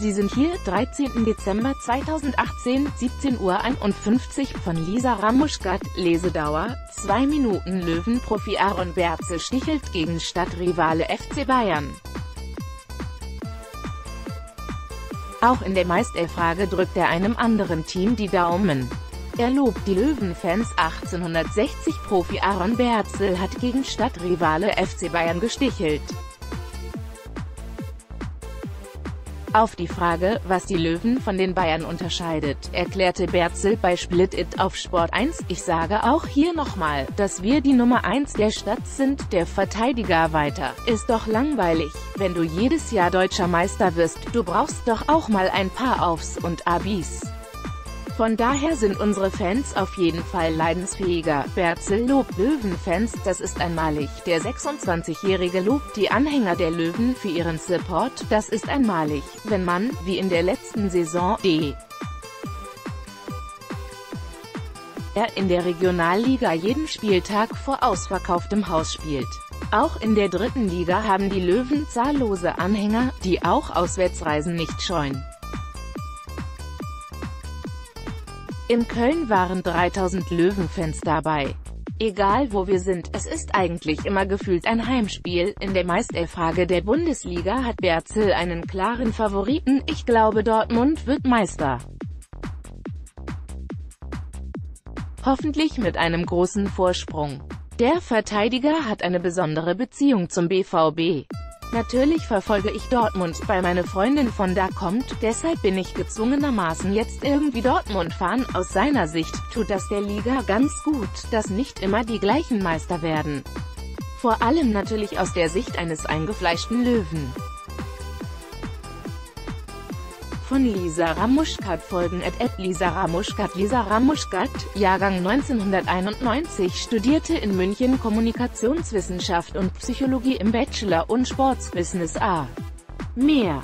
Sie sind hier, 13. Dezember 2018, 17 Uhr 51 von Lisa Ramuschkat, Lesedauer, 2 Minuten Löwenprofi Aaron Berzel stichelt gegen Stadtrivale FC Bayern. Auch in der Meisterfrage drückt er einem anderen Team die Daumen. Er lobt die Löwenfans 1860 Profi Aaron Berzel hat gegen Stadtrivale FC Bayern gestichelt. Auf die Frage, was die Löwen von den Bayern unterscheidet, erklärte Berzel bei Split It auf Sport 1, ich sage auch hier nochmal, dass wir die Nummer 1 der Stadt sind, der Verteidiger weiter. Ist doch langweilig, wenn du jedes Jahr deutscher Meister wirst, du brauchst doch auch mal ein paar Aufs und Abis. Von daher sind unsere Fans auf jeden Fall leidensfähiger. Berzel lobt Löwenfans, das ist einmalig. Der 26-Jährige lobt die Anhänger der Löwen für ihren Support, das ist einmalig, wenn man, wie in der letzten Saison, d. er in der Regionalliga jeden Spieltag vor ausverkauftem Haus spielt. Auch in der dritten Liga haben die Löwen zahllose Anhänger, die auch Auswärtsreisen nicht scheuen. In Köln waren 3000 Löwenfans dabei. Egal wo wir sind, es ist eigentlich immer gefühlt ein Heimspiel. In der Meisterfrage der Bundesliga hat Berzel einen klaren Favoriten, ich glaube Dortmund wird Meister. Hoffentlich mit einem großen Vorsprung. Der Verteidiger hat eine besondere Beziehung zum BVB. Natürlich verfolge ich Dortmund, weil meine Freundin von da kommt, deshalb bin ich gezwungenermaßen jetzt irgendwie Dortmund fahren. Aus seiner Sicht tut das der Liga ganz gut, dass nicht immer die gleichen Meister werden. Vor allem natürlich aus der Sicht eines eingefleischten Löwen. Von Lisa Ramuschkat folgen at, at Lisa Ramuschkat Lisa Ramuschkat, Jahrgang 1991 studierte in München Kommunikationswissenschaft und Psychologie im Bachelor und Sportsbusiness A. Mehr